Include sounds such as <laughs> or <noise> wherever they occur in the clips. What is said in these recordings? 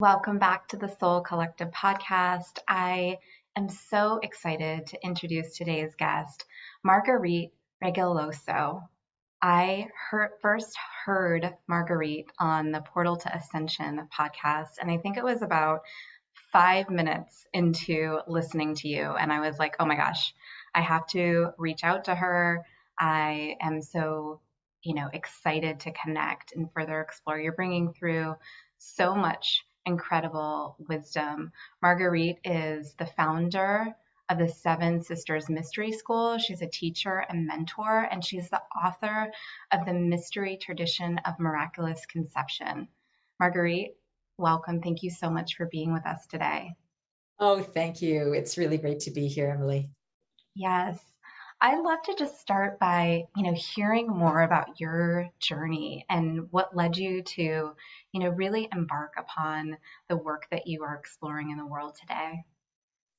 Welcome back to the Soul Collective podcast. I am so excited to introduce today's guest, Marguerite Rigoglioso. I heard, first heard Marguerite on the Portal to Ascension podcast, and I think it was about five minutes into listening to you. And I was like, oh my gosh, I have to reach out to her. I am so, you know, excited to connect and further explore. You're bringing through so much incredible wisdom. Marguerite is the founder of the Seven Sisters Mystery School. She's a teacher and mentor, and she's the author of the Mystery Tradition of Miraculous Conception. Marguerite, welcome. Thank you so much for being with us today. Oh, thank you. It's really great to be here, Emily. Yes. I'd love to just start by, you know, hearing more about your journey and what led you to, you know, really embark upon the work that you are exploring in the world today.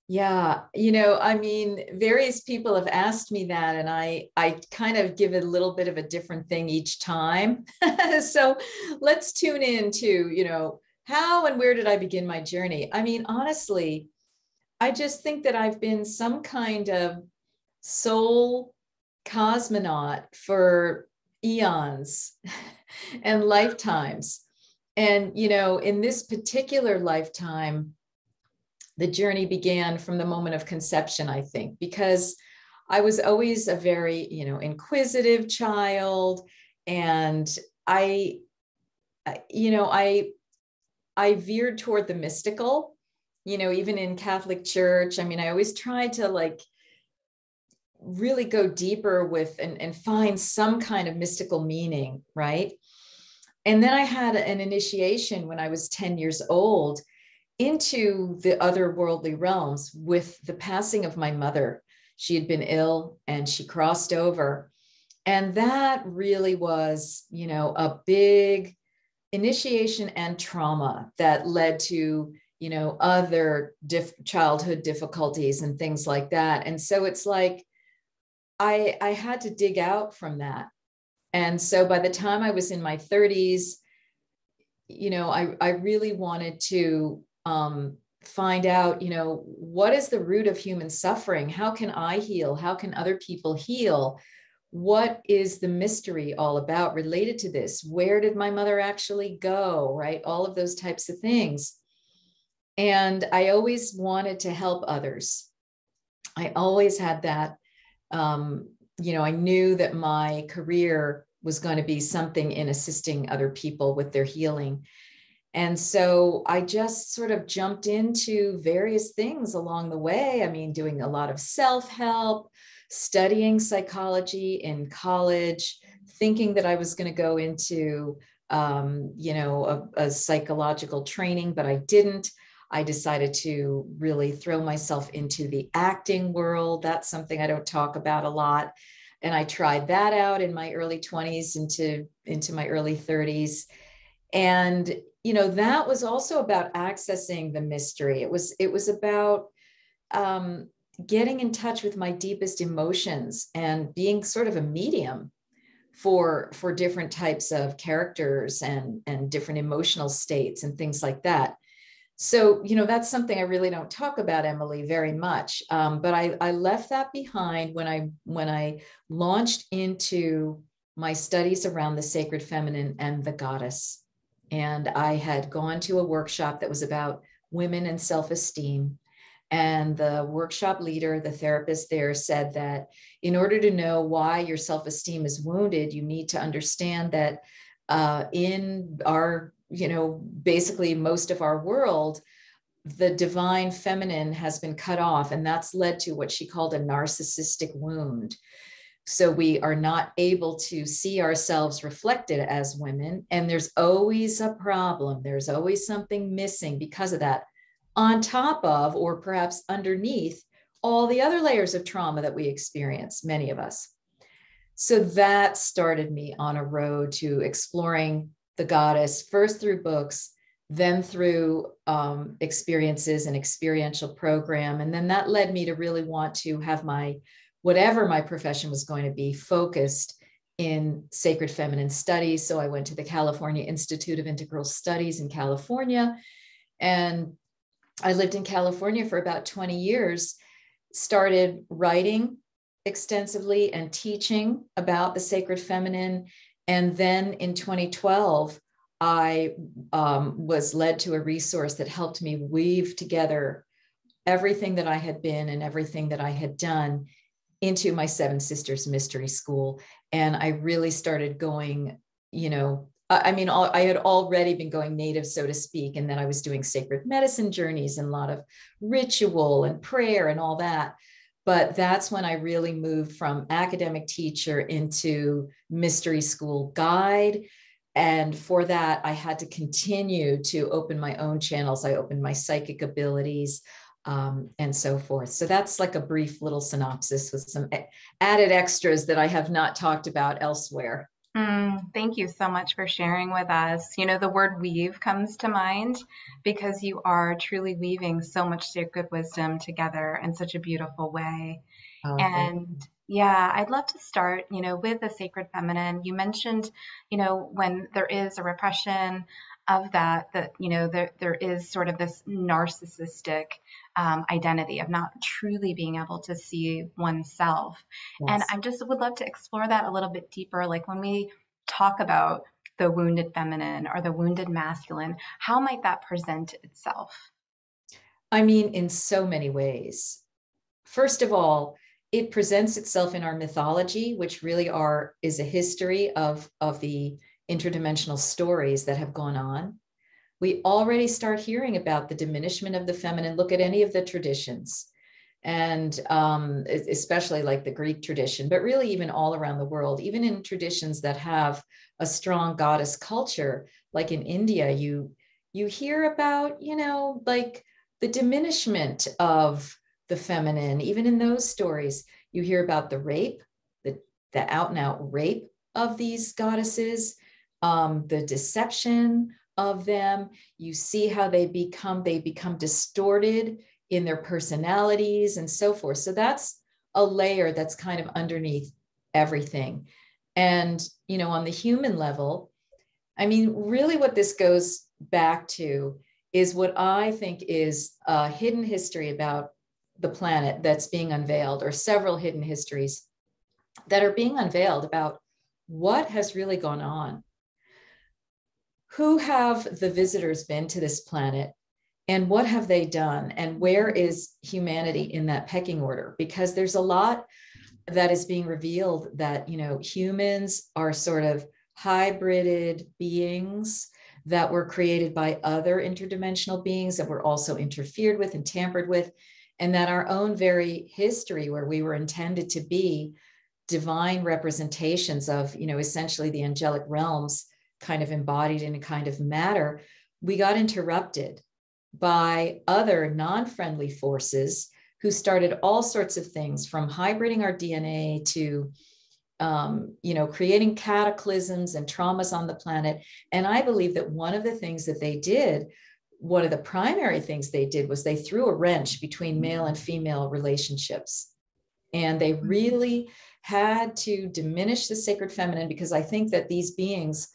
Yeah, you know, I mean, various people have asked me that, and I I kind of give it a little bit of a different thing each time. <laughs> so let's tune in to, you know, how and where did I begin my journey? I mean, honestly, I just think that I've been some kind of soul cosmonaut for eons <laughs> and lifetimes. And, you know, in this particular lifetime, the journey began from the moment of conception, I think, because I was always a very, you know, inquisitive child. And I, you know, I, I veered toward the mystical, you know, even in Catholic Church. I mean, I always tried to like really go deeper with and, and find some kind of mystical meaning, right? And then I had an initiation when I was 10 years old into the otherworldly realms with the passing of my mother. She had been ill and she crossed over. And that really was, you know, a big initiation and trauma that led to, you know, other diff- childhood difficulties and things like that. And so it's like, I, I had to dig out from that. And so by the time I was in my 30s, you know, I, I really wanted to um, find out, you know, what is the root of human suffering? How can I heal? How can other people heal? What is the mystery all about related to this? Where did my mother actually go? Right? All of those types of things. And I always wanted to help others. I always had that um, you know, I knew that my career was going to be something in assisting other people with their healing. And so I just sort of jumped into various things along the way. I mean, doing a lot of self help, studying psychology in college, thinking that I was going to go into, um, you know, a, a psychological training, but I didn't. I decided to really throw myself into the acting world. That's something I don't talk about a lot. And I tried that out in my early 20s into, into my early 30s. And, you know, that was also about accessing the mystery. It was, it was about um, getting in touch with my deepest emotions and being sort of a medium for for different types of characters and and different emotional states and things like that so you know that's something i really don't talk about emily very much um, but I, I left that behind when i when i launched into my studies around the sacred feminine and the goddess. And i had gone to a workshop that was about women and self-esteem. And the workshop leader the therapist there said that in order to know why your self-esteem is wounded you need to understand that uh, in our you know, basically most of our world, the divine feminine has been cut off, and that's led to what she called a narcissistic wound. So we are not able to see ourselves reflected as women, and there's always a problem. There's always something missing because of that, on top of, or perhaps underneath, all the other layers of trauma that we experience, many of us. So that started me on a road to exploring the goddess first through books then through um, experiences and experiential program and then that led me to really want to have my whatever my profession was going to be focused in sacred feminine studies so i went to the california institute of integral studies in california And I lived in California for about 20 years, started writing extensively and teaching about the sacred feminine. And then in 2012, I um, was led to a resource that helped me weave together everything that I had been and everything that I had done into my Seven Sisters Mystery School. And I really started going, you know, I mean, I had already been going native, so to speak, and then I was doing sacred medicine journeys and a lot of ritual and prayer and all that. But that's when I really moved from academic teacher into mystery school guide. And for that, I had to continue to open my own channels. I opened my psychic abilities um, and so forth. So that's like a brief little synopsis with some added extras that I have not talked about elsewhere. Mm, thank you so much for sharing with us. You know, the word weave comes to mind because you are truly weaving so much sacred wisdom together in such a beautiful way. Oh, and yeah, I'd love to start, you know, with the sacred feminine. You mentioned, you know, when there is a repression of that, that, you know, there, there is sort of this narcissistic um, identity of not truly being able to see oneself. Yes. And I just would love to explore that a little bit deeper. Like when we talk about the wounded feminine or the wounded masculine, how might that present itself? I mean, in so many ways. First of all, it presents itself in our mythology, which really are is a history of, of the interdimensional stories that have gone on we already start hearing about the diminishment of the feminine. Look at any of the traditions, and um, especially like the Greek tradition, but really even all around the world, even in traditions that have a strong goddess culture, like in India, you you hear about you know like the diminishment of the feminine. Even in those stories, you hear about the rape, the the out and out rape of these goddesses, um, the deception of them. You see how they become they become distorted in their personalities and so forth. So that's a layer that's kind of underneath everything. And you know on the human level i mean really what this goes back to is what i think is a hidden history about the planet that's being unveiled or several hidden histories that are being unveiled about what has really gone on who have the visitors been to this planet? And what have they done? And where is humanity in that pecking order? Because there's a lot that is being revealed that you know humans are sort of hybrided beings that were created by other interdimensional beings that were also interfered with and tampered with and that our own very history where we were intended to be divine representations of you know essentially the angelic realms kind of embodied in a kind of matter, we got interrupted by other non friendly forces who started all sorts of things from hybriding our DNA to um, you know, creating cataclysms and traumas on the planet. And I believe that one of the things that they did, one of the primary things they did was they threw a wrench between male and female relationships. And they mm-hmm. really had to diminish the sacred feminine because I think that these beings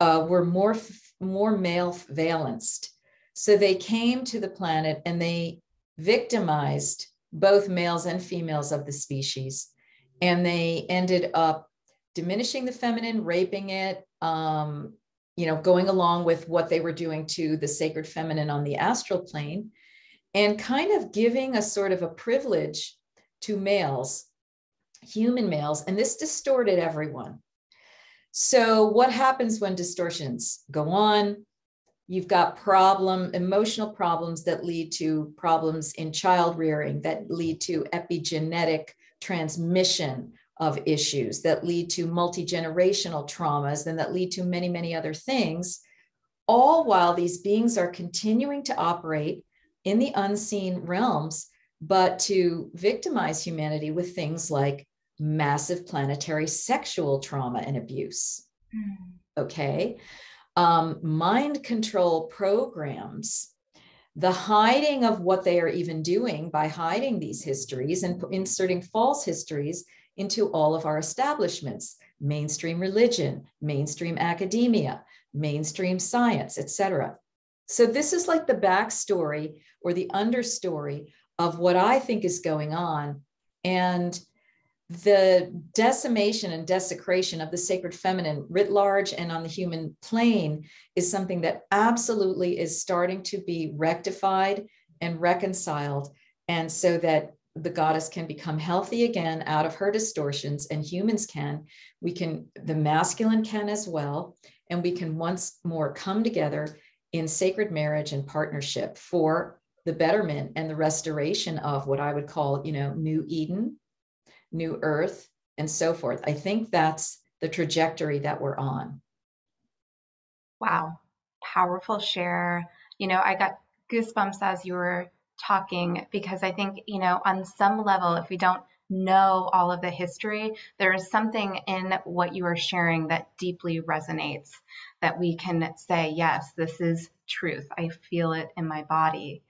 uh, were more more male valenced. So they came to the planet and they victimized both males and females of the species, and they ended up diminishing the feminine, raping it, um, you know, going along with what they were doing to the sacred feminine on the astral plane, and kind of giving a sort of a privilege to males, human males, and this distorted everyone. So, what happens when distortions go on? You've got problem, emotional problems that lead to problems in child rearing, that lead to epigenetic transmission of issues, that lead to multi generational traumas, and that lead to many, many other things, all while these beings are continuing to operate in the unseen realms, but to victimize humanity with things like massive planetary sexual trauma and abuse. Mm. Okay. Um, mind control programs, the hiding of what they are even doing by hiding these histories and inserting false histories into all of our establishments mainstream religion mainstream academia mainstream science etc So this is like the backstory or the understory of what I think is going on. And the decimation and desecration of the sacred feminine writ large and on the human plane is something that absolutely is starting to be rectified and reconciled. And so that the goddess can become healthy again out of her distortions, and humans can. We can, the masculine can as well. And we can once more come together in sacred marriage and partnership for the betterment and the restoration of what I would call, you know, new Eden, new earth, and so forth. I think that's the trajectory that we're on. Wow. Powerful share. You know, I got goosebumps as you were talking because I think, you know, on some level, if we don't know all of the history, there is something in what you are sharing that deeply resonates that we can say, yes, this is truth. I feel it in my body.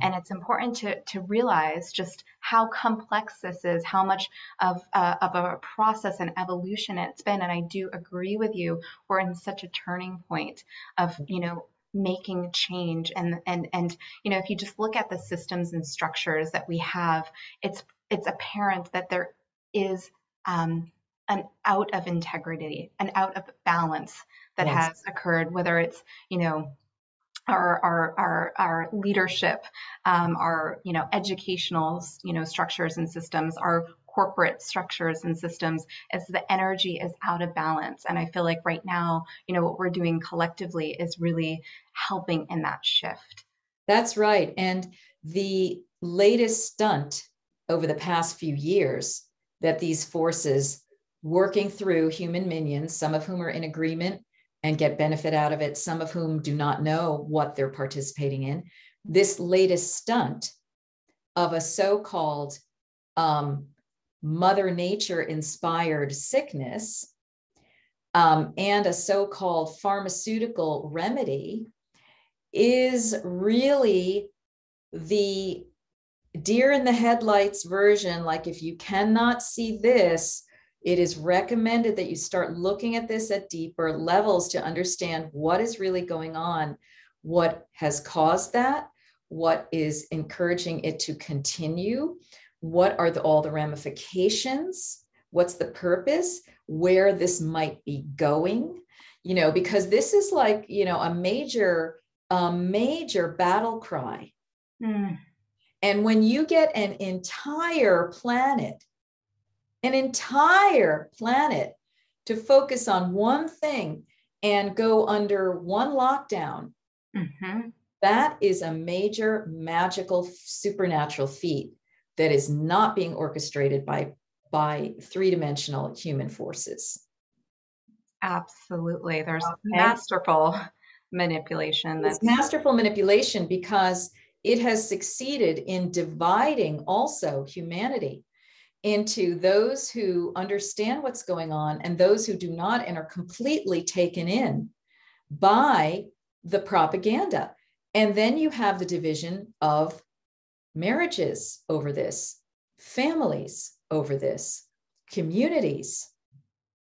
And it's important to, to realize just how complex this is, how much of, uh, of a process and evolution it's been. And I do agree with you. We're in such a turning point of, you know, making change and and and you know if you just look at the systems and structures that we have it's it's apparent that there is um, an out of integrity an out of balance that yes. has occurred whether it's you know our our our, our leadership um, our you know educational you know structures and systems our corporate structures and systems as the energy is out of balance. And I feel like right now, you know, what we're doing collectively is really helping in that shift. That's right. And the latest stunt over the past few years that these forces working through human minions, some of whom are in agreement and get benefit out of it, some of whom do not know what they're participating in. This latest stunt of a so called um, Mother Nature inspired sickness um, and a so called pharmaceutical remedy is really the deer in the headlights version. Like, if you cannot see this, it is recommended that you start looking at this at deeper levels to understand what is really going on, what has caused that, what is encouraging it to continue, what are the, all the ramifications what's the purpose where this might be going you know because this is like you know a major a major battle cry mm. and when you get an entire planet an entire planet to focus on one thing and go under one lockdown mm-hmm. that is a major magical supernatural feat that is not being orchestrated by by three-dimensional human forces absolutely there's okay. masterful manipulation that's it's masterful manipulation because it has succeeded in dividing also humanity into those who understand what's going on and those who do not and are completely taken in by the propaganda and then you have the division of marriages over this, families over this, communities,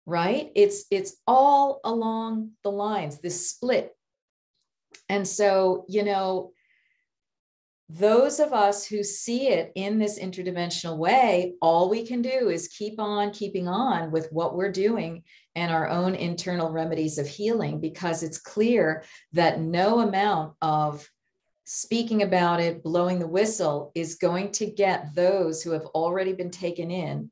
right? It's it's all along the lines, this split. And so, you know, those of us who see it in this interdimensional way, all we can do is keep on keeping on with what we're doing and our own internal remedies of healing because it's clear that no amount of speaking about it, blowing the whistle is going to get those who have already been taken in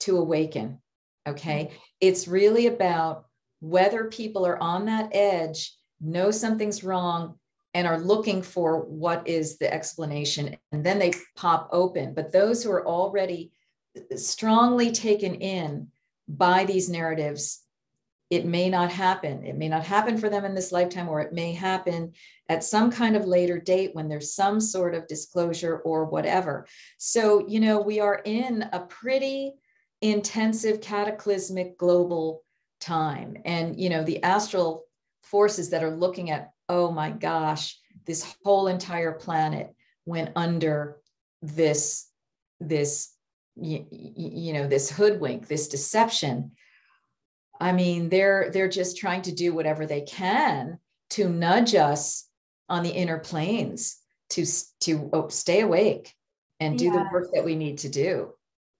to awaken. Okay. Mm-hmm. It's really about whether people are on that edge, know something's wrong, and are looking for what is the explanation. And then they pop open. But those who are already strongly taken in by these narratives it may not happen. It may not happen for them in this lifetime, or it may happen at some kind of later date when there's some sort of disclosure or whatever. So, you know, we are in a pretty intensive, cataclysmic global time. And, you know, the astral forces that are looking at, oh my gosh, this whole entire planet went under this, this, you, you know, this hoodwink, this deception I mean, they're they're just trying to do whatever they can to nudge us on the inner planes to to oh, stay awake and do yes. the work that we need to do.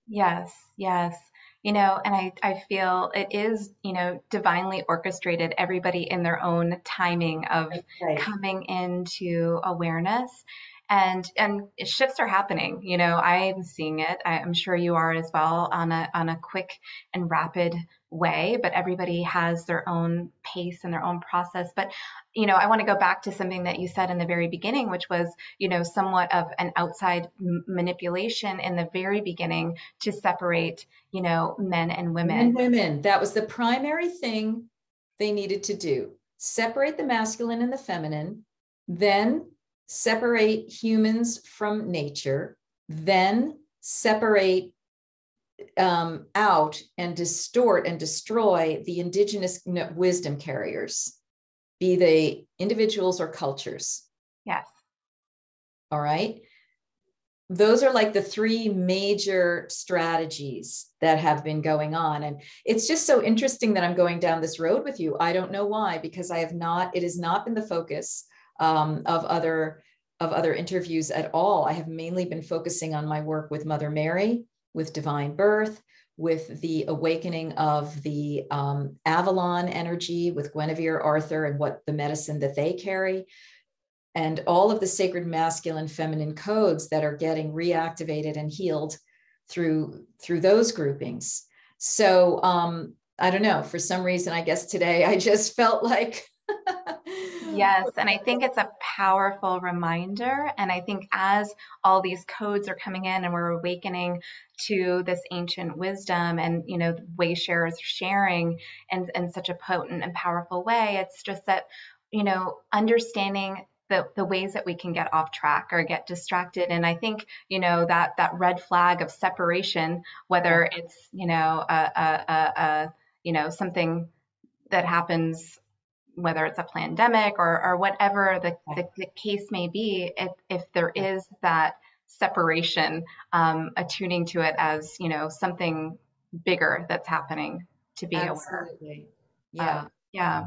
Yes, yes. You know, and I, I feel it is, you know, divinely orchestrated, everybody in their own timing of right. coming into awareness and and shifts are happening you know i'm seeing it i'm sure you are as well on a on a quick and rapid way but everybody has their own pace and their own process. But you know i want to go back to something that you said in the very beginning which was you know somewhat of an outside m- manipulation in the very beginning to separate you know men and women. and women. That was the primary thing they needed to do. Separate the masculine and the feminine then separate humans from nature, then separate um, out and distort and destroy the indigenous wisdom carriers, be they individuals or cultures. Yes. All right. Those are like the three major strategies that have been going on. And it's just so interesting that I'm going down this road with you. I don't know why, because I have not, it has not been the focus um, of other of other interviews at all. I have mainly been focusing on my work with Mother Mary, with divine birth, with the awakening of the um, Avalon energy, with Guinevere Arthur and what the medicine that they carry, and all of the sacred masculine feminine codes that are getting reactivated and healed through through those groupings. So um, I don't know. For some reason, I guess today I just felt like yes. And I think it's a powerful reminder. And I think as all these codes are coming in and we're awakening to this ancient wisdom and, you know, the way sharers sharing in, in such a potent and powerful way, it's just that, you know, understanding the, the ways that we can get off track or get distracted and i think you know that that red flag of separation whether it's you know a, a, a, a you know something that happens whether it's a pandemic or, or whatever the, the, the case may be, if, if there is that separation, um, attuning to it as, you know, something bigger that's happening to be Absolutely. aware. Yeah. Uh, yeah.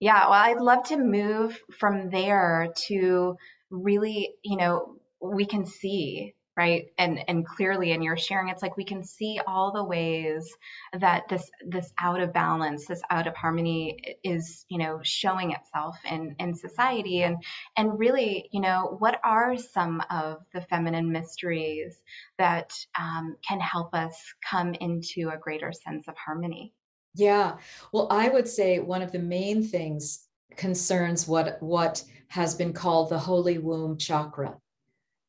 Yeah. Well, I'd love to move from there to really, you know, we can see right? And and clearly in your sharing it's like we can see all the ways that this this out of balance this out of harmony is you know showing itself in in society. And and really you know what are some of the feminine mysteries that um, can help us come into a greater sense of harmony? Yeah. Well i would say one of the main things concerns what what has been called the holy womb chakra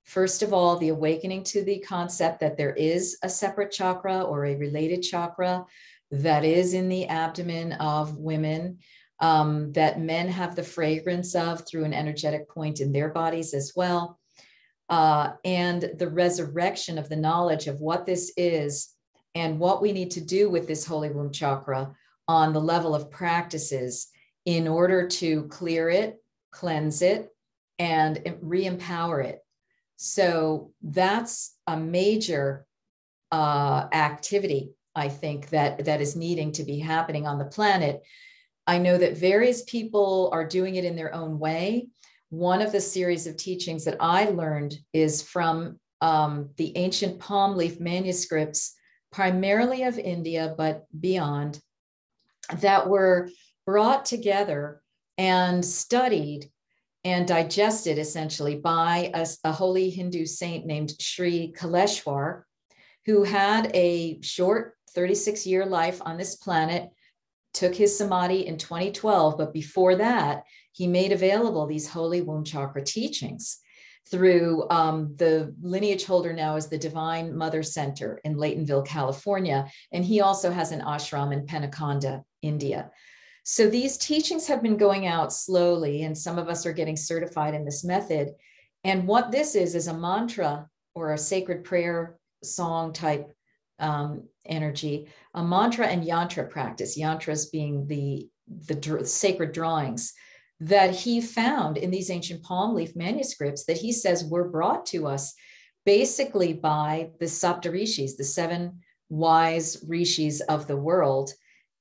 First of all, the awakening to the concept that there is a separate chakra or a related chakra that is in the abdomen of women, um, that men have the fragrance of through an energetic point in their bodies as well. Uh, and the resurrection of the knowledge of what this is and what we need to do with this holy womb chakra on the level of practices in order to clear it, cleanse it, and re empower it so that's a major uh, activity, I think, that, that is needing to be happening on the planet. I know that various people are doing it in their own way. One of the series of teachings that I learned is from um, the ancient palm leaf manuscripts, primarily of India, but beyond, that were brought together and studied and digested essentially by a, a, holy Hindu saint named Sri Kaleshwar, who had a short 36 year life on this planet, took his samadhi in 2012. But before that, he made available these holy womb chakra teachings through um, the lineage holder now is the Divine Mother Center in Laytonville, California. And he also has an ashram in Penukonda, India. So these teachings have been going out slowly, and some of us are getting certified in this method. And what this is, is a mantra or a sacred prayer song type um, energy, a mantra and yantra practice, yantras being the, the dr- sacred drawings that he found in these ancient palm leaf manuscripts that he says were brought to us basically by the Saptarishis, the seven wise rishis of the world.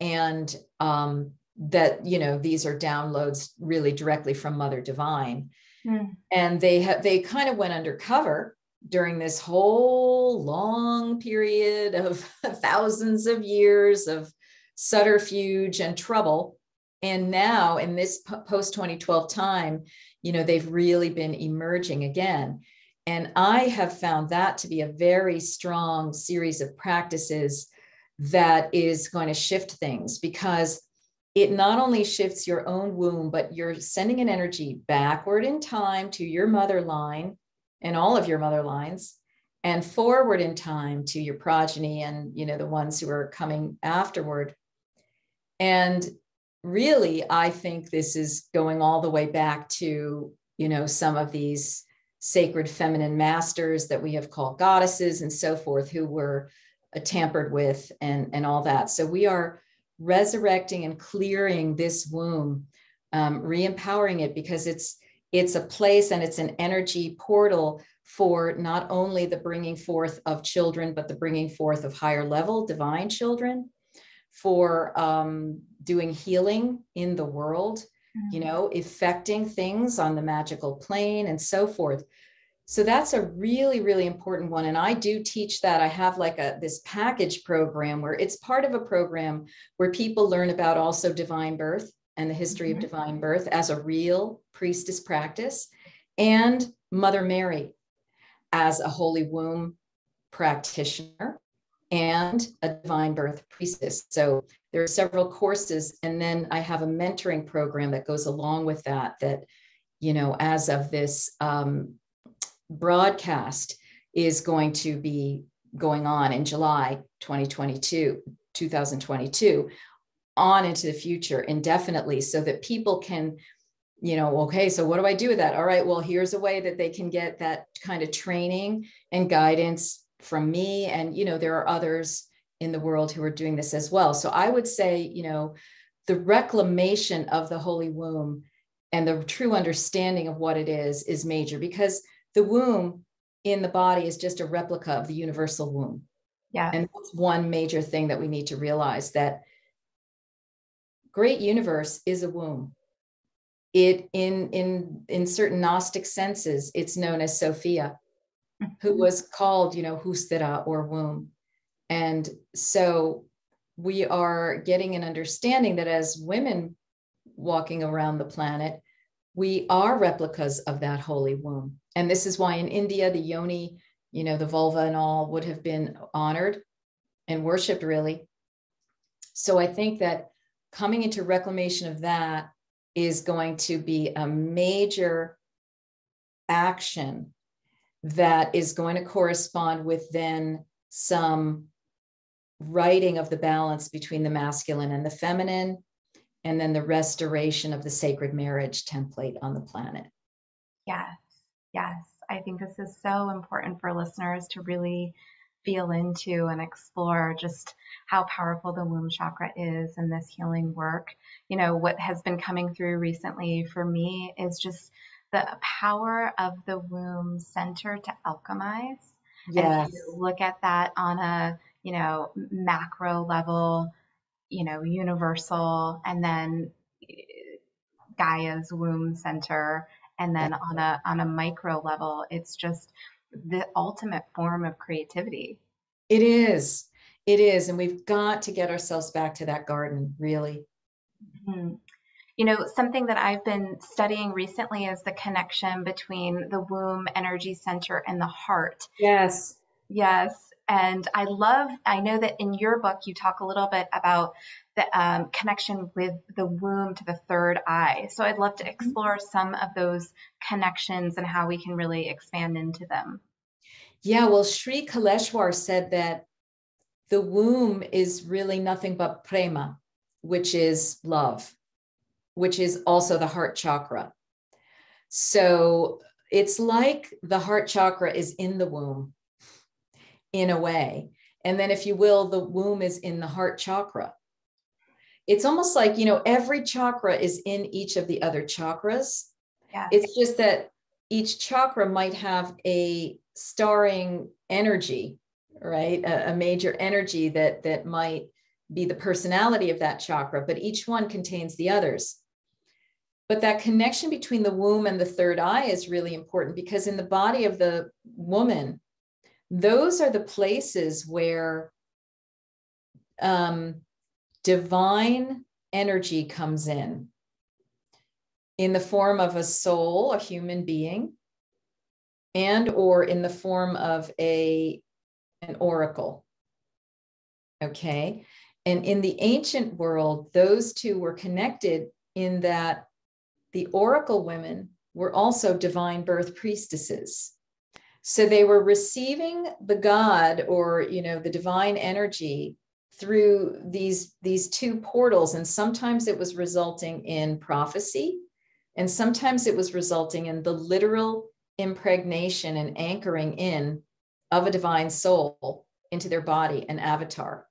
And um, that you know these are downloads really directly from mother divine. Mm. and they have they kind of went undercover during this whole long period of <laughs> thousands of years of subterfuge and trouble. And now in this post 2012 time you know they've really been emerging again. And i have found that to be a very strong series of practices that is going to shift things because it not only shifts your own womb, but you're sending an energy backward in time to your mother line and all of your mother lines and forward in time to your progeny and you know the ones who are coming afterward. And really i think this is going all the way back to you know some of these sacred feminine masters that we have called goddesses and so forth who were tampered with and and all that. So we are resurrecting and clearing this womb, um, re-empowering it because it's it's a place and it's an energy portal for not only the bringing forth of children, but the bringing forth of higher level divine children, for um, doing healing in the world, mm-hmm. you know, affecting things on the magical plane and so forth so that's a really really important one and i do teach that i have like a this package program where it's part of a program where people learn about also divine birth and the history mm-hmm. of divine birth as a real priestess practice and mother mary as a holy womb practitioner and a divine birth priestess so there are several courses and then i have a mentoring program that goes along with that that you know as of this um, broadcast is going to be going on in July 2022, 2022, on into the future indefinitely so that people can you know okay so what do i do with that? All right well here's a way that they can get that kind of training and guidance from me and you know there are others in the world who are doing this as well. So i would say you know the reclamation of the holy womb and the true understanding of what it is is major because the womb in the body is just a replica of the universal womb. Yeah. And that's one major thing that we need to realize that great universe is a womb. It in in in certain Gnostic senses, it's known as Sophia, who mm-hmm. was called, you know, Hustera or womb. And so we are getting an understanding that as women walking around the planet, we are replicas of that holy womb. And this is why in India, the yoni, you know, the vulva and all would have been honored and worshiped really. So I think that coming into reclamation of that is going to be a major action that is going to correspond with then some writing of the balance between the masculine and the feminine and then the restoration of the sacred marriage template on the planet. Yes, yes. I think this is so important for listeners to really feel into and explore just how powerful the womb chakra is in this healing work. You know, what has been coming through recently for me is just the power of the womb center to alchemize. Yes. And look at that on a, you know, macro level, you know, universal, and then Gaia's womb center, and then on a on a micro level, it's just the ultimate form of creativity. It is. It is. And we've got to get ourselves back to that garden, really. Mm-hmm. You know, something that I've been studying recently is the connection between the womb energy center and the heart. Yes. Yes. And I love, I know that in your book, you talk a little bit about the um, connection with the womb to the third eye. So I'd love to mm-hmm. explore some of those connections and how we can really expand into them. Yeah, well, Sri Kaleshwar said that the womb is really nothing but prema, which is love, which is also the heart chakra. So it's like the heart chakra is in the womb in a way. And then, if you will, the womb is in the heart chakra. It's almost like, you know, every chakra is in each of the other chakras. Yeah. It's just that each chakra might have a starring energy, right? A, a major energy that that might be the personality of that chakra, but each one contains the others. But that connection between the womb and the third eye is really important because in the body of the woman, those are the places where um, divine energy comes in. In the form of a soul a human being and or in the form of a an oracle. Okay? And in the ancient world those two were connected in that the oracle women were also divine birth priestesses so they were receiving the god or you know the divine energy through these these two portals. And sometimes it was resulting in prophecy and sometimes it was resulting in the literal impregnation and anchoring in of a divine soul into their body an avatar.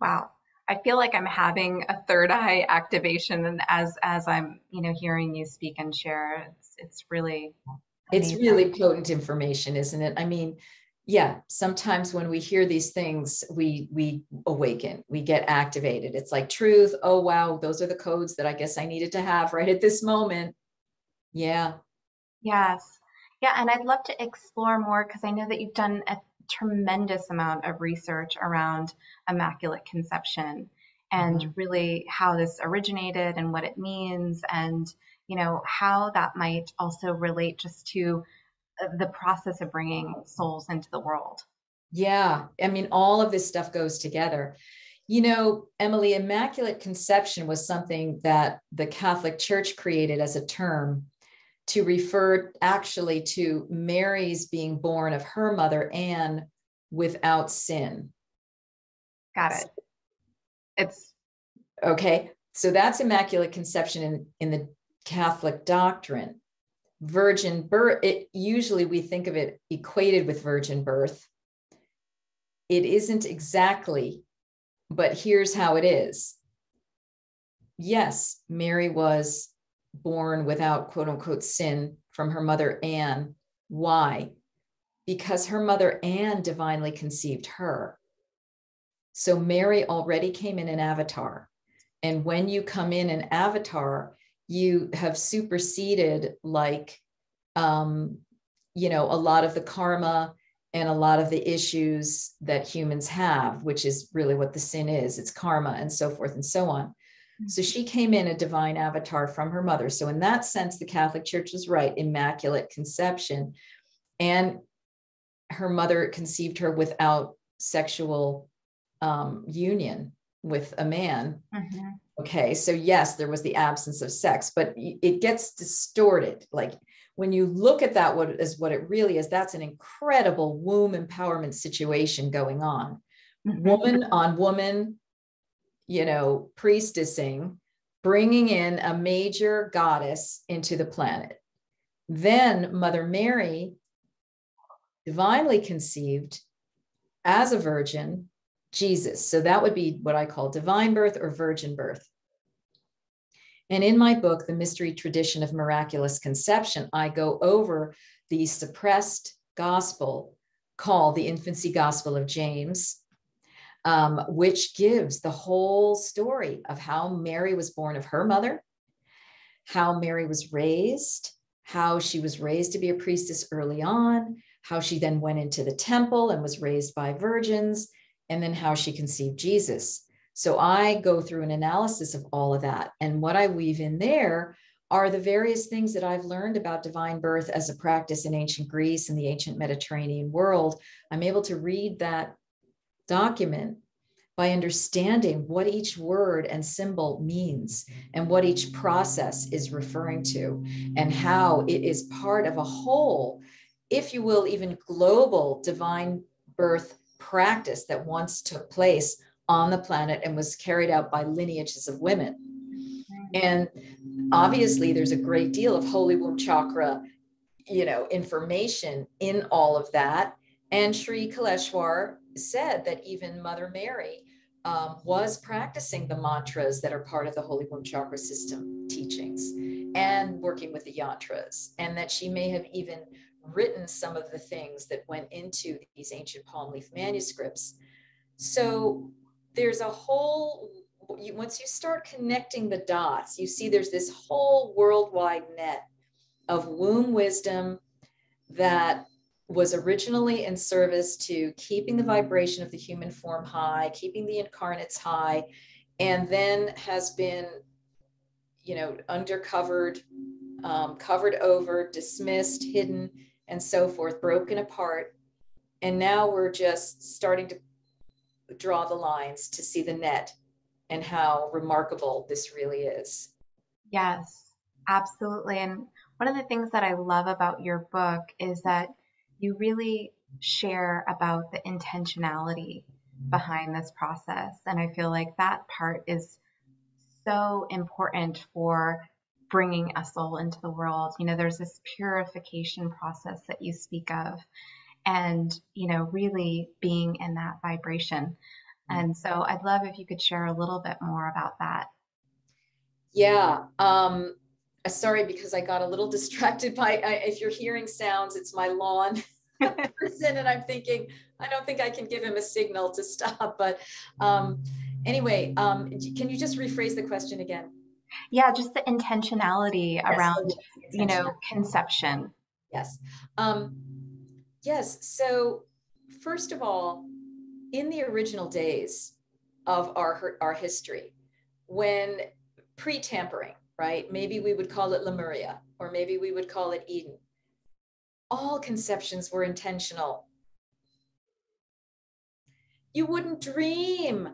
Wow. I feel like i'm having a third eye activation and as as i'm you know hearing you speak and share. It's it's really it's really potent information isn't it? I mean yeah sometimes when we hear these things we we awaken we get activated. It's like truth oh wow those are the codes that i guess i needed to have right at this moment. Yeah. Yes. Yeah and i'd love to explore more because i know that you've done a tremendous amount of research around immaculate conception and mm-hmm. really how this originated and what it means and you know how that might also relate just to uh, the process of bringing souls into the world. Yeah, I mean, all of this stuff goes together. You know, Emily, Immaculate Conception was something that the Catholic Church created as a term to refer actually to Mary's being born of her mother Anne without sin. Got it. It's okay. So that's Immaculate Conception in, in the Catholic doctrine virgin birth, it usually we think of it equated with virgin birth. It isn't exactly, but here's how it is. Yes, Mary was born without quote unquote sin from her mother Anne. Why? Because her mother Anne divinely conceived her. So Mary already came in an avatar. And when you come in an avatar, you have superseded like um, you know a lot of the karma and a lot of the issues that humans have which is really what the sin is. It's karma and so forth and so on. So she came in a divine avatar from her mother. So in that sense the catholic church was right immaculate conception. And her mother conceived her without sexual um, union with a man. Mm-hmm. Okay, so yes, there was the absence of sex, but it gets distorted. Like when you look at that, what is what it really is, that's an incredible womb empowerment situation going on. Mm-hmm. Woman on woman, you know, priestessing, bringing in a major goddess into the planet. Then Mother Mary, divinely conceived as a virgin, Jesus. So that would be what I call divine birth or virgin birth. And in my book, The Mystery Tradition of Miraculous Conception, I go over the suppressed gospel called the Infancy Gospel of James, um, which gives the whole story of how Mary was born of her mother, how Mary was raised, how she was raised to be a priestess early on, how she then went into the temple and was raised by virgins, and then how she conceived Jesus. So I go through an analysis of all of that. And what I weave in there are the various things that I've learned about divine birth as a practice in ancient Greece and the ancient Mediterranean world. I'm able to read that document by understanding what each word and symbol means and what each process is referring to and how it is part of a whole, if you will, even global divine birth practice that once took place on the planet and was carried out by lineages of women. And obviously, there's a great deal of holy womb chakra, you know, information in all of that. And Sri Kaleshwar said that even Mother Mary um, was practicing the mantras that are part of the holy womb chakra system teachings and working with the yantras, and that she may have even written some of the things that went into these ancient palm leaf manuscripts. So there's a whole, once you start connecting the dots, you see there's this whole worldwide net of womb wisdom that was originally in service to keeping the vibration of the human form high, keeping the incarnates high, and then has been, you know, undercovered, um, covered over, dismissed, hidden, and so forth, broken apart. And now we're just starting to draw the lines to see the net and how remarkable this really is. Yes, absolutely. And one of the things that I love about your book is that you really share about the intentionality behind this process. And I feel like that part is so important for bringing a soul into the world. You know, there's this purification process that you speak of, and, you know, really being in that vibration. And so I'd love if you could share a little bit more about that. Yeah. Um, sorry, because I got a little <laughs> distracted by, I, if you're hearing sounds, it's my lawn <laughs> person. And I'm thinking, I don't think I can give him a signal to stop. But um, anyway, um, can you just rephrase the question again? Yeah, just the intentionality yes, around, you know, conception. Yes. Um, yes. So, first of all, in the original days of our, our history, when pre tampering, right? Maybe we would call it Lemuria, or maybe we would call it Eden. All conceptions were intentional. You wouldn't dream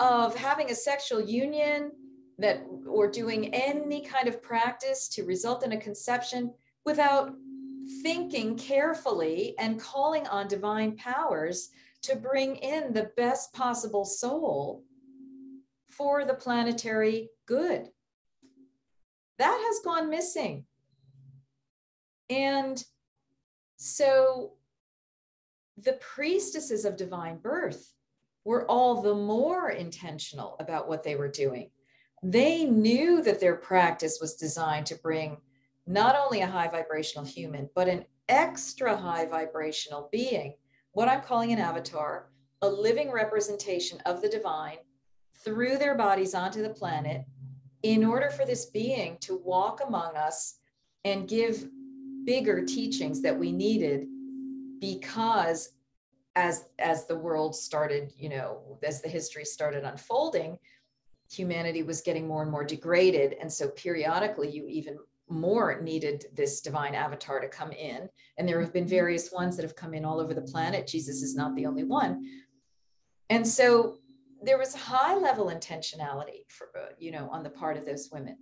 of having a sexual union that or doing any kind of practice to result in a conception without thinking carefully and calling on divine powers to bring in the best possible soul for the planetary good. That has gone missing. And so the priestesses of divine birth were all the more intentional about what they were doing. They knew that their practice was designed to bring not only a high vibrational human, but an extra high vibrational being, what I'm calling an avatar, a living representation of the divine through their bodies onto the planet in order for this being to walk among us and give bigger teachings that we needed because as as the world started you know as the history started unfolding humanity was getting more and more degraded. And so periodically you even more needed this divine avatar to come in. And there have been various ones that have come in all over the planet. Jesus is not the only one. And so there was high level intentionality for you know on the part of those women.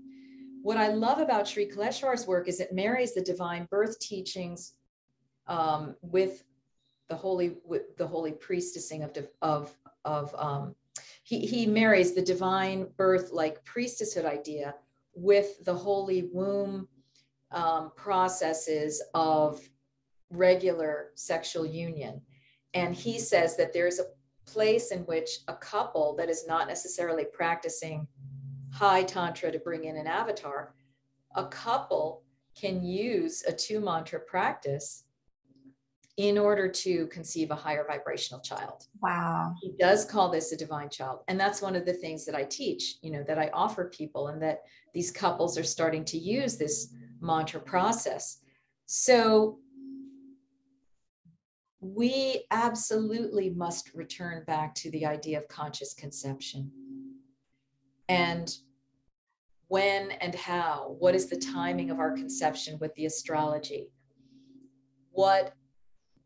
What i love about Sri Kaleshwar's work is it marries the divine birth teachings um, with the holy with the holy priestessing of of of um, he, he marries the divine birth like priestesshood idea with the holy womb um, processes of regular sexual union. And he says that there's a place in which a couple that is not necessarily practicing high tantra to bring in an avatar, a couple can use a two mantra practice in order to conceive a higher vibrational child. Wow. He does call this a divine child. And that's one of the things that I teach, you know, that I offer people and that these couples are starting to use this mantra process. So we absolutely must return back to the idea of conscious conception. And when and how? What is the timing of our conception with the astrology? What,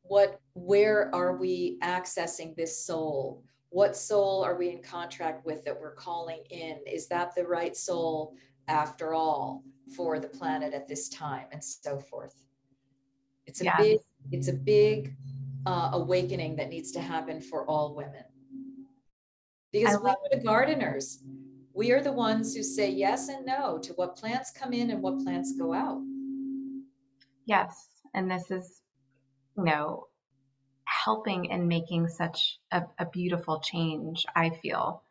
what, where are we accessing this soul? What soul are we in contract with that we're calling in? Is that the right soul after all for the planet at this time and so forth? It's a big, it's a big uh, awakening that needs to happen for all women. Because we are the gardeners. We are the ones who say yes and no to what plants come in and what plants go out. Yes. And this is, you know, helping and making such a, a beautiful change, I feel,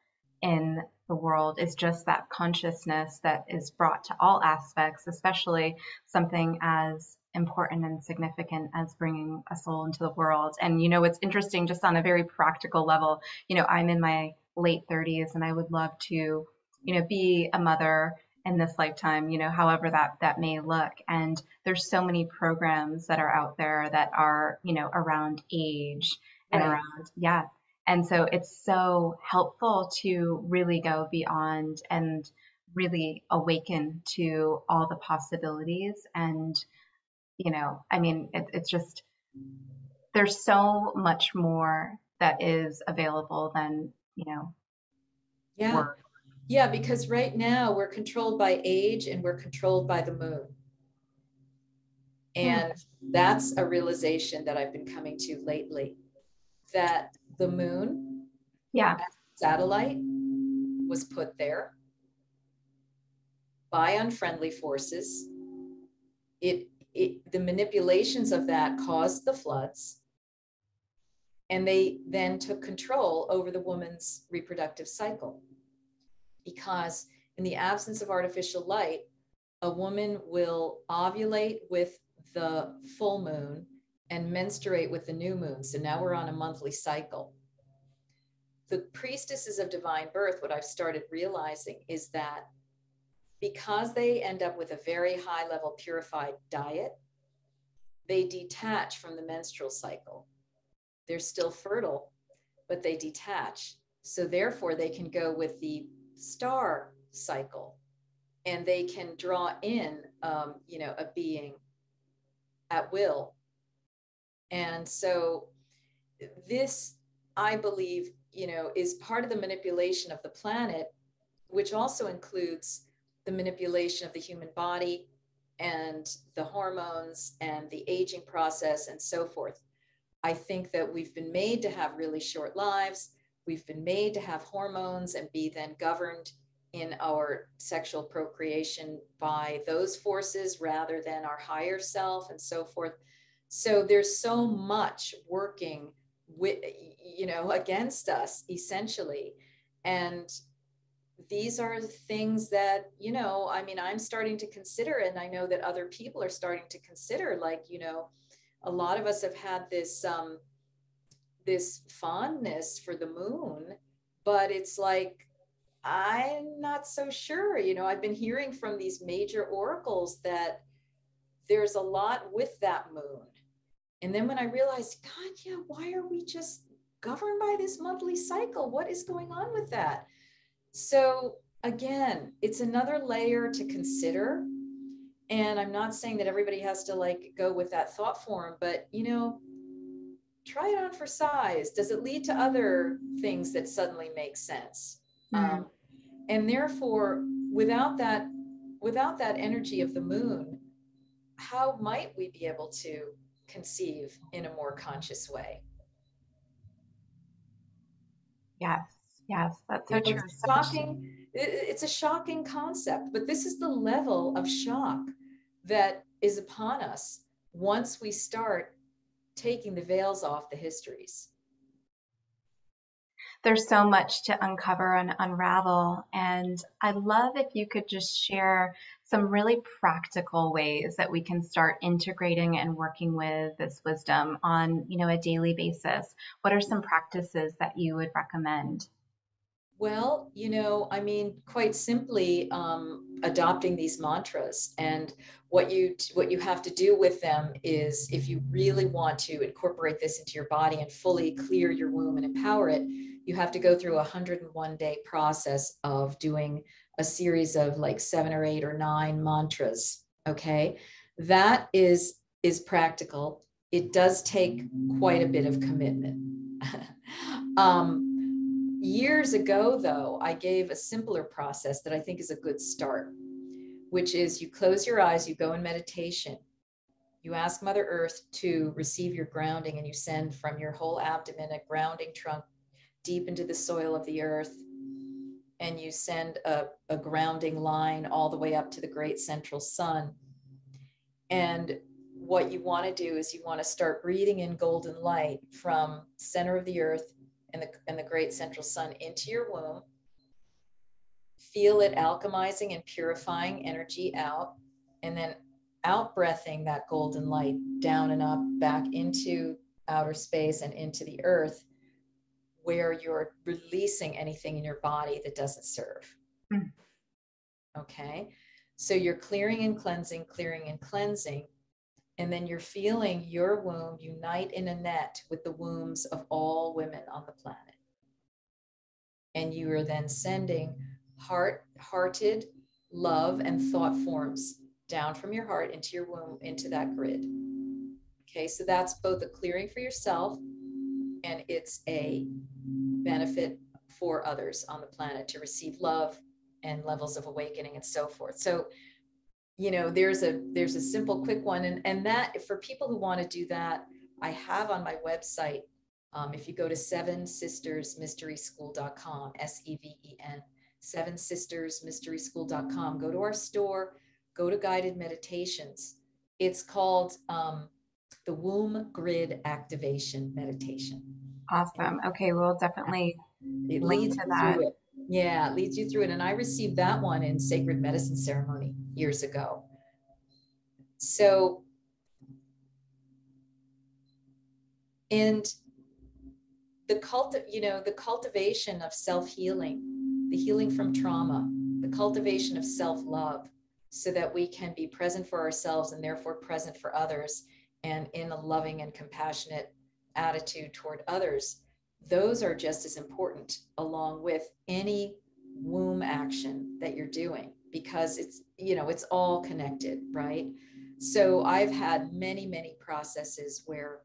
in the world is just that consciousness that is brought to all aspects, especially something as important and significant as bringing a soul into the world. And, you know, it's interesting just on a very practical level. You know, I'm in my late 30s and I would love to, you know, be a mother in this lifetime, you know, however that that may look. And there's so many programs that are out there that are, you know, around age and right. around, yeah. And so it's so helpful to really go beyond and really awaken to all the possibilities. And, you know, I mean, it, it's just, there's so much more that is available than, you know, yeah. Work. Yeah, because right now we're controlled by age and we're controlled by the moon. And that's a realization that I've been coming to lately that the moon, yeah, satellite was put there by unfriendly forces. It, it the manipulations of that caused the floods and they then took control over the woman's reproductive cycle because in the absence of artificial light, a woman will ovulate with the full moon and menstruate with the new moon. So now we're on a monthly cycle. The priestesses of divine birth, what I've started realizing is that because they end up with a very high level purified diet, they detach from the menstrual cycle. They're still fertile, but they detach. So therefore, they can go with the star cycle and they can draw in um, you know a being at will. And so this i believe you know is part of the manipulation of the planet which also includes the manipulation of the human body and the hormones and the aging process and so forth. I think that we've been made to have really short lives We've been made to have hormones and be then governed in our sexual procreation by those forces rather than our higher self and so forth. So there's so much working with, you know, against us essentially. And these are things that, you know, I mean, I'm starting to consider, and I know that other people are starting to consider, like, you know, a lot of us have had this um, this fondness for the moon, but it's like, I'm not so sure. You know, I've been hearing from these major oracles that there's a lot with that moon. And then when I realized, God, yeah, why are we just governed by this monthly cycle? What is going on with that? So, again, it's another layer to consider. And I'm not saying that everybody has to like go with that thought form, but you know, try it on for size. Does it lead to other things that suddenly make sense? Mm. Um, and therefore, without that, without that energy of the moon, how might we be able to conceive in a more conscious way? Yes, yes, that's so true. It's shocking. It's a shocking concept, but this is the level of shock that is upon us once we start taking the veils off the histories. There's so much to uncover and unravel. And I'd love if you could just share some really practical ways that we can start integrating and working with this wisdom on, you know, a daily basis. What are some practices that you would recommend? Well, you know, I mean, quite simply, um, adopting these mantras, and what you what you have to do with them is, if you really want to incorporate this into your body and fully clear your womb and empower it, you have to go through a 101 day process of doing a series of like seven or eight or nine mantras. Okay, that is is practical. It does take quite a bit of commitment. <laughs> um, Years ago, though, I gave a simpler process that I think is a good start, which is you close your eyes, you go in meditation, you ask Mother Earth to receive your grounding, and you send from your whole abdomen a grounding trunk deep into the soil of the earth. And you send a, a grounding line all the way up to the great central sun. And what you want to do is you want to start breathing in golden light from center of the earth and the, and the great central sun into your womb. feel it alchemizing and purifying energy out, and then out breathing that golden light down and up back into outer space and into the earth where you're releasing anything in your body that doesn't serve. Mm. Okay. So you're clearing and cleansing, clearing and cleansing. And then you're feeling your womb unite in a net with the wombs of all women on the planet. And you are then sending heart hearted love and thought forms down from your heart into your womb into that grid. Okay, so that's both a clearing for yourself and it's a benefit for others on the planet to receive love and levels of awakening and so forth. So, you know, there's a there's a simple quick one and and that for people who want to do that, I have on my website um, if you go to seven sisters mystery school.com, S E V E N, seven sisters mystery school.com, go to our store, go to guided meditations. It's called um, the womb grid activation meditation. Awesome. Okay, we'll definitely it leads to that. Yeah, it leads you through it. And I received that one in sacred medicine ceremony years mm-hmm. ago. So, and the cult, you know, the cultivation of self-healing, the healing from trauma, the cultivation of self-love, so that we can be present for ourselves and therefore present for others and in a loving and compassionate attitude toward others, those are just as important along with any womb action that you're doing because it's you know it's all connected right so i've had many many processes where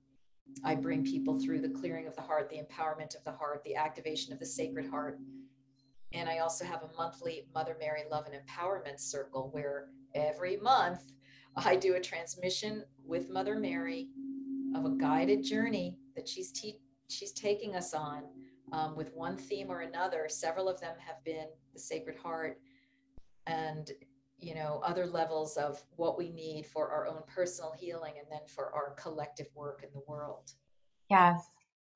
i bring people through the clearing of the heart the empowerment of the heart the activation of the sacred heart and i also have a monthly mother mary love and empowerment circle where every month i do a transmission with mother mary of a guided journey that she's te- she's taking us on um, with one theme or another. Several of them have been the Sacred Heart, and you know other levels of what we need for our own personal healing, and then for our collective work in the world. Yes,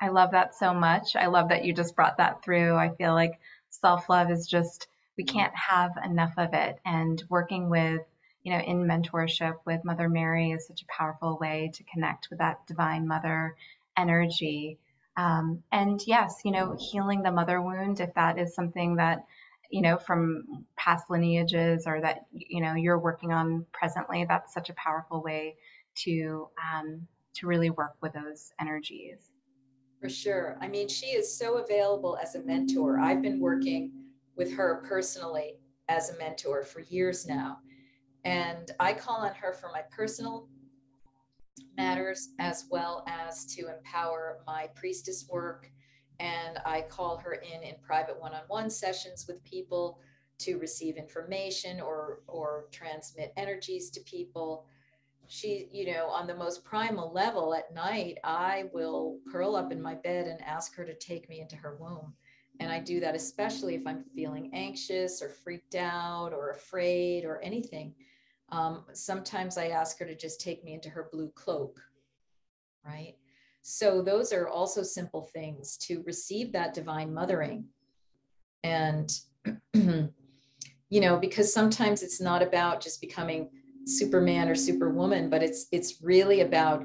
I love that so much. I love that you just brought that through. I feel like self love is just we can't have enough of it, and working with you know, in mentorship with Mother Mary is such a powerful way to connect with that divine mother energy. Um, and yes, you know, healing the mother wound, if that is something that, you know, from past lineages or that, you know, you're working on presently, that's such a powerful way to, um, to really work with those energies. For sure. I mean, she is so available as a mentor. I've been working with her personally as a mentor for years now. And I call on her for my personal matters as well as to empower my priestess work. And I call her in in private one on one sessions with people to receive information or, or transmit energies to people. She, you know, on the most primal level at night, I will curl up in my bed and ask her to take me into her womb. And I do that especially if I'm feeling anxious or freaked out or afraid or anything um, sometimes I ask her to just take me into her blue cloak, right? So those are also simple things to receive that divine mothering. And, <clears throat> you know, because sometimes it's not about just becoming Superman or Superwoman, but it's it's really about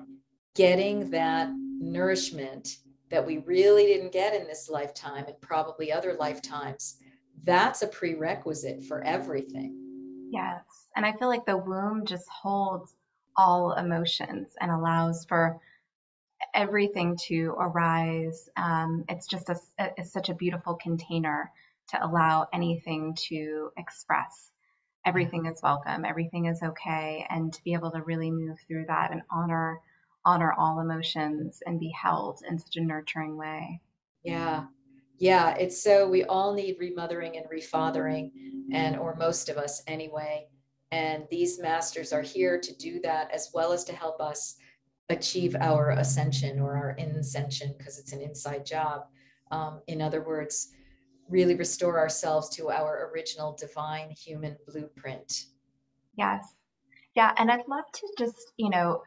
getting that nourishment that we really didn't get in this lifetime and probably other lifetimes. That's a prerequisite for everything. Yes. And I feel like the womb just holds all emotions and allows for everything to arise. Um, it's just a, it's such a beautiful container to allow anything to express. Everything is welcome. Everything is okay, and to be able to really move through that and honor honor all emotions and be held in such a nurturing way. Yeah, yeah. It's so we all need remothering and refathering, and or most of us anyway. And these masters are here to do that as well as to help us achieve our ascension or our inscension because it's an inside job. Um, in other words, really restore ourselves to our original divine human blueprint. Yes. Yeah. And I'd love to just, you know,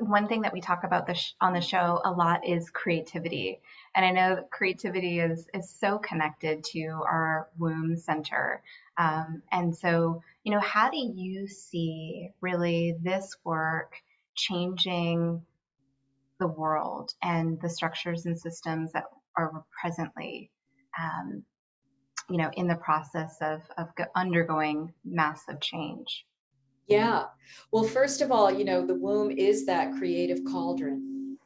one thing that we talk about the sh- on the show a lot is creativity. And I know creativity is, is so connected to our womb center. Um, and so, you know, how do you see really this work changing the world and the structures and systems that are presently, um, you know, in the process of, of undergoing massive change? Yeah. Well, first of all, you know, the womb is that creative cauldron.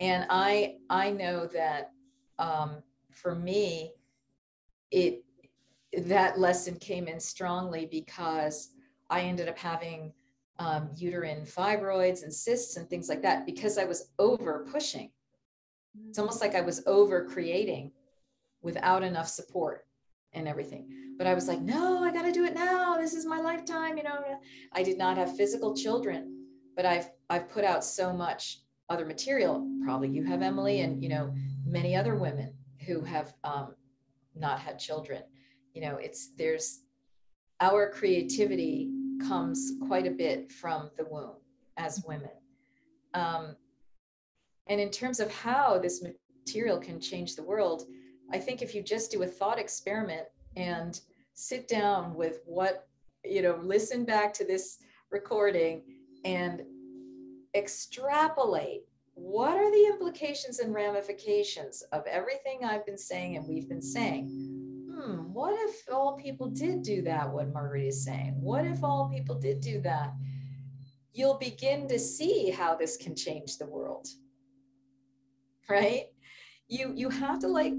And I I know that um, for me, it that lesson came in strongly because I ended up having um, uterine fibroids and cysts and things like that because I was over pushing. It's almost like I was over creating without enough support and everything. But I was like, no, I got to do it now. This is my lifetime. You know, I did not have physical children, but I've I've put out so much other material. Probably you have Emily, and you know many other women who have um, not had children. You know, it's there's our creativity comes quite a bit from the womb as women. Um, and in terms of how this material can change the world, I think if you just do a thought experiment and sit down with what, you know, listen back to this recording and extrapolate what are the implications and ramifications of everything I've been saying and we've been saying? Hmm, what if all people did do that, what Marguerite is saying? What if all people did do that? You'll begin to see how this can change the world. Right? You you have to like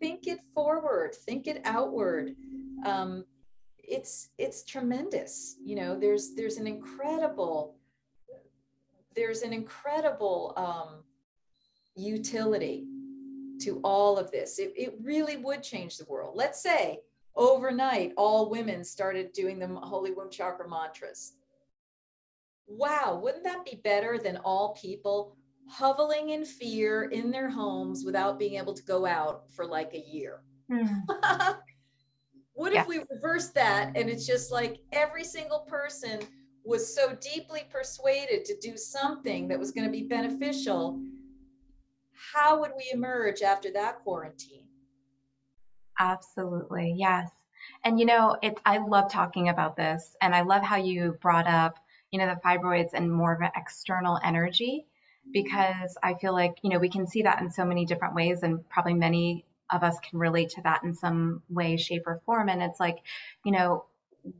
think it forward, think it outward. Um, it's it's tremendous. You know, there's there's an incredible there's an incredible um, utility to all of this. It, it really would change the world. Let's say overnight all women started doing the holy womb chakra mantras. Wow, wouldn't that be better than all people hoveling in fear in their homes without being able to go out for like a year. Mm. <laughs> what yeah. if we reverse that and it's just like every single person was so deeply persuaded to do something that was going to be beneficial? How would we emerge after that quarantine? Absolutely. Yes. And you know, it's I love talking about this and I love how you brought up, you know, the fibroids and more of an external energy because I feel like, you know, we can see that in so many different ways and probably many of us can relate to that in some way, shape, or form. And it's like, you know,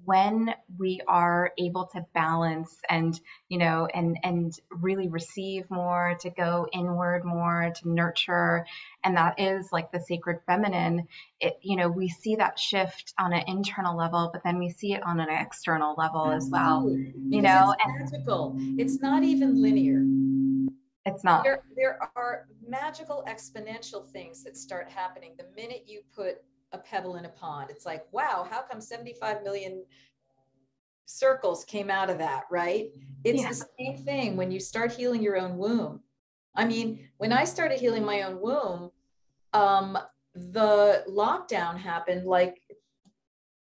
when we are able to balance and you know and and really receive more to go inward more to nurture and that is like the sacred feminine it you know we see that shift on an internal level but then we see it on an external level Absolutely. as well mm-hmm. you know it's magical it's not even linear it's not. There, there are magical exponential things that start happening the minute you put a pebble in a pond. It's like, wow, how come 75 million circles came out of that, right? It's yeah. the same thing when you start healing your own womb. I mean, when I started healing my own womb, um, the lockdown happened like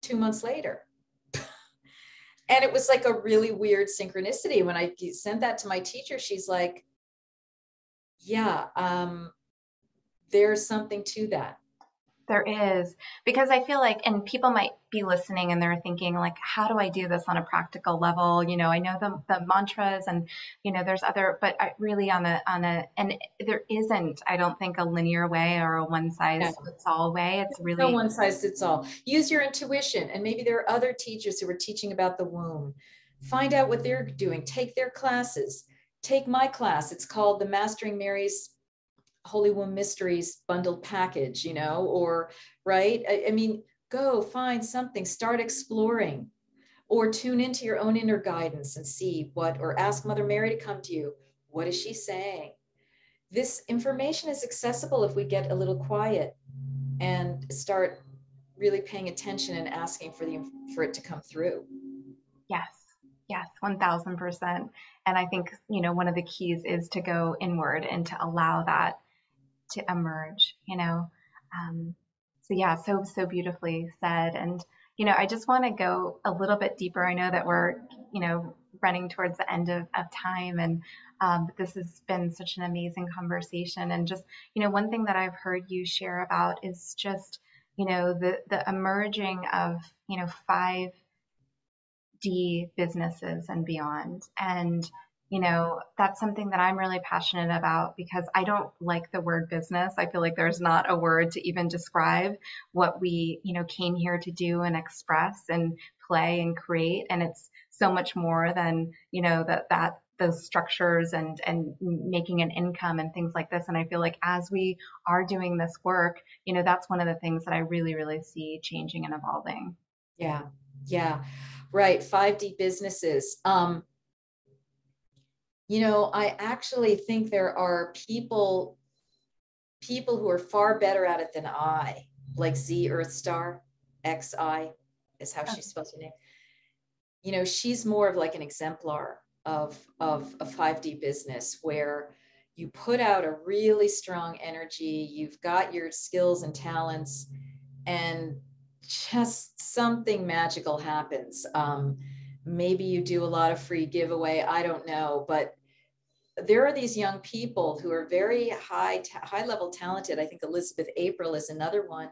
two months later. <laughs> and it was like a really weird synchronicity. When I sent that to my teacher, she's like, yeah, um, there's something to that. There is because I feel like, and people might be listening and they're thinking like, how do I do this on a practical level? You know, I know the, the mantras and, you know, there's other, but I really on a, on a, and there isn't, I don't think a linear way or a one size fits all way. It's really no one size fits all. Use your intuition. And maybe there are other teachers who are teaching about the womb. Find out what they're doing. Take their classes take my class. It's called the Mastering Mary's Holy Womb Mysteries bundled package, you know, or right. I, I mean, go find something, start exploring, or tune into your own inner guidance and see what, or ask Mother Mary to come to you. What is she saying? This information is accessible if we get a little quiet and start really paying attention and asking for the for it to come through. Yes. Yes, 1000%. And I think, you know, one of the keys is to go inward and to allow that to emerge, you know. Um, so, yeah, so, so beautifully said. And, you know, I just want to go a little bit deeper. I know that we're, you know, running towards the end of, of time. And um, this has been such an amazing conversation. And just, you know, one thing that I've heard you share about is just, you know, the, the emerging of, you know, 5D businesses and beyond. And, you know, that's something that I'm really passionate about because I don't like the word business. I feel like there's not a word to even describe what we, you know, came here to do and express and play and create. And it's so much more than, you know, that, that those structures and and making an income and things like this. And i feel like as we are doing this work you know that's one of the things that i really really see changing and evolving. Yeah. Yeah. Right. 5d businesses. Um you know i actually think there are people people who are far better at it than i like z earthstar xi is how she spells her name. You know she's more of like an exemplar of of a 5d business where you put out a really strong energy you've got your skills and talents and just something magical happens. Um, maybe you do a lot of free giveaway i don't know but there are these young people who are very high high level talented. I think elizabeth april is another one.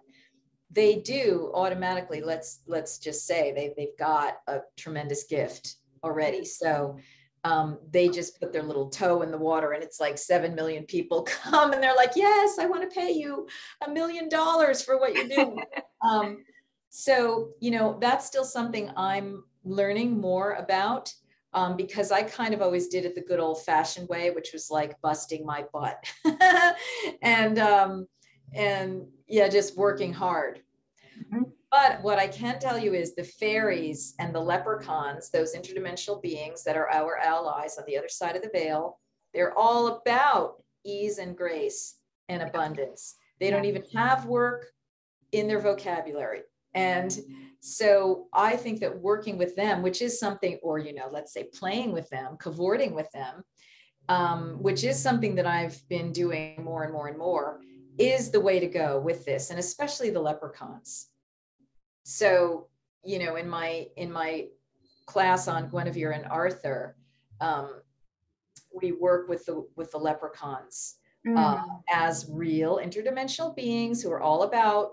They do automatically let's let's just say they, they've got a tremendous gift already. So um, they just put their little toe in the water and it's like 7 million people <laughs> come and they're like yes i want to pay you a million dollars for what you're doing. <laughs> Um, so you know that's still something i'm learning more about um, because I kind of always did it the good old fashioned way, which was like busting my butt <laughs> and um, and yeah, just working hard. Mm-hmm. But what I can tell you is the fairies and the leprechauns, those interdimensional beings that are our allies on the other side of the veil, they're all about ease and grace and abundance. They don't even have work in their vocabulary. And so I think that working with them, which is something, or, you know, let's say playing with them, cavorting with them, um, which is something that I've been doing more and more and more, is the way to go with this, and especially the leprechauns. So, you know, in my in my class on Guinevere and Arthur, um, we work with the with the leprechauns mm. uh, as real interdimensional beings who are all about.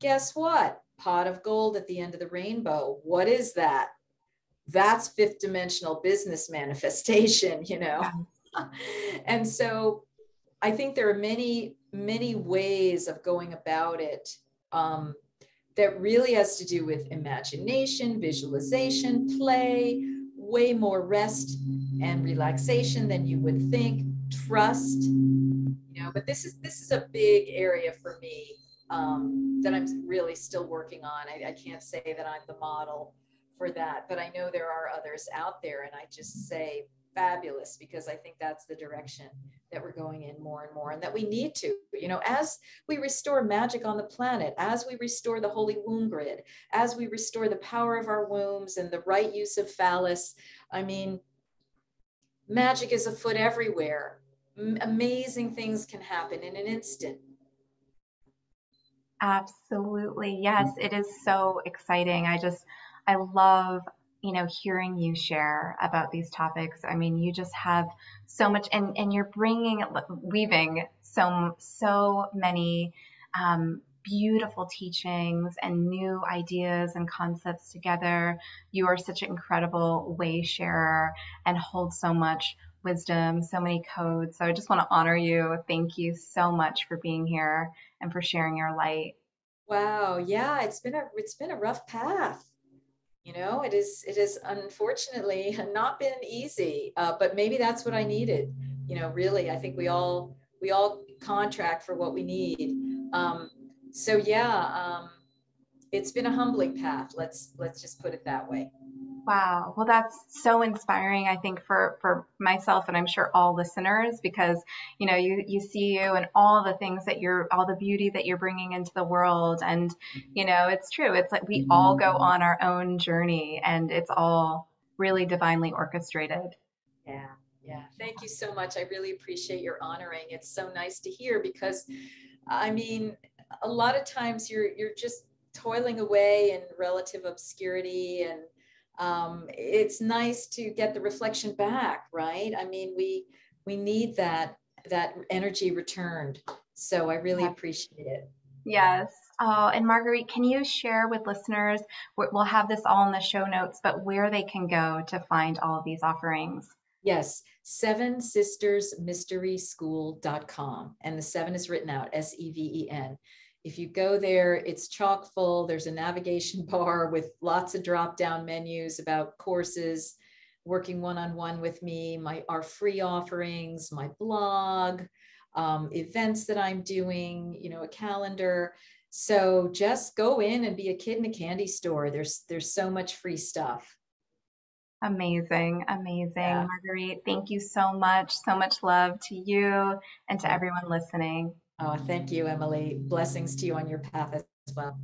Guess what? Pot of gold at the end of the rainbow. What is that? That's fifth dimensional business manifestation, you know? <laughs> and so I think there are many, many ways of going about it um, that really has to do with imagination, visualization, play, way more rest and relaxation than you would think, trust, you know, but this is this is a big area for me um, that I'm really still working on. I, I can't say that I'm the model for that, but I know there are others out there, and I just say fabulous because I think that's the direction that we're going in more and more, and that we need to. You know, as we restore magic on the planet, as we restore the holy womb grid, as we restore the power of our wombs and the right use of phallus, I mean, magic is afoot everywhere. M- amazing things can happen in an instant Absolutely. Yes, it is so exciting. I just, I love, you know, hearing you share about these topics. I mean, you just have so much, and, and you're bringing, weaving so, so many um, beautiful teachings and new ideas and concepts together. You are such an incredible way sharer and hold so much wisdom, so many codes. So I just want to honor you. Thank you so much for being here and for sharing your light. Wow, yeah, it's been a it's been a rough path. You know, it is it is unfortunately <laughs> not been easy, uh, but maybe that's what I needed. You know, really, I think we all we all contract for what we need. Um, so yeah, um, it's been a humbling path. Let's let's just put it that way. Wow. Well, that's so inspiring, I think, for, for myself and I'm sure all listeners, because, you know, you, you see you and all the things that you're, all the beauty that you're bringing into the world. And, you know, it's true. It's like we all go mm-hmm. on our own journey and it's all really divinely orchestrated. Yeah. Yeah. Thank you so much. I really appreciate your honoring. It's so nice to hear because, I mean, a lot of times you're, you're just toiling away in relative obscurity and, um, it's nice to get the reflection back, right? I mean, we we need that that energy returned. So I really appreciate it. Yes. Oh, and Marguerite, can you share with listeners? We'll have this all in the show notes, but where they can go to find all of these offerings. Yes, seven sisters mystery school.com. And the seven is written out S E V E N. If you go there, it's chock full. There's a navigation <laughs> bar with lots of drop down menus about courses, working one on one with me, my our free offerings, my blog, um, events that I'm doing, you know, a calendar. So just go in and be a kid in a candy store. There's there's so much free stuff. Amazing, amazing. Yeah. Marguerite, thank you so much. So much love to you and to everyone listening. Oh, thank you, Emily. Blessings to you on your path as well.